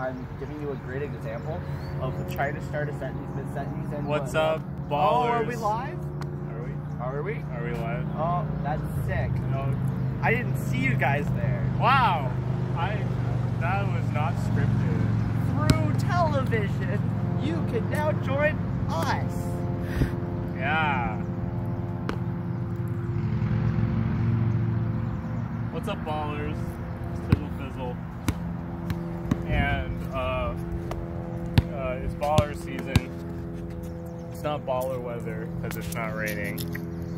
I'm giving you a great example of trying to start a sentence mid sentence and What's what- up, Oh, ballers? are we live? Are we? Are we? Are we live? Oh, that's sick. No. I didn't see you guys there. Wow. I. That was not scripted. Through television, you can now join us. Yeah. What's up, ballers? It's Tizzle Fizzle. Baller season. It's not baller weather because it's not raining.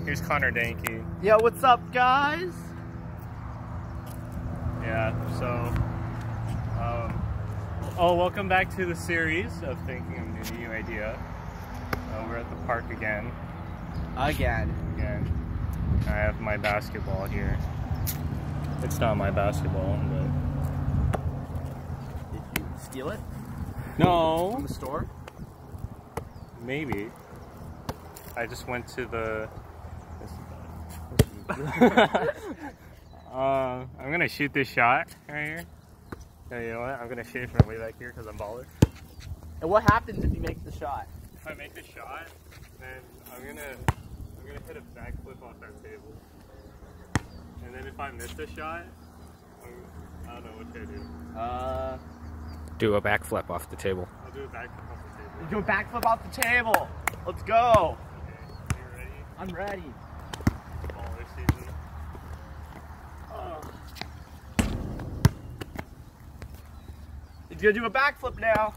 Here's Connor Danke. Yo, what's up, guys? Yeah, so. Um, oh, welcome back to the series of Thinking of a New Idea. Uh, we're at the park again. Again. Again. I have my basketball here. It's not my basketball, but. Did you steal it No! from the store? Maybe. I just went to the. uh, I'm gonna shoot this shot right here. Yeah, you know what? I'm gonna shoot from way back here because I'm baller. And what happens if you make the shot? If I make the shot, then I'm gonna I'm gonna hit a backflip off that table. And then if I miss the shot, I'm, I don't know what to do. Uh, Do a backflip off the table. I'll do a backflip off the table. do a backflip off the table. Let's go. Okay, you ready? I'm ready. Baller season. He's gonna do a backflip now.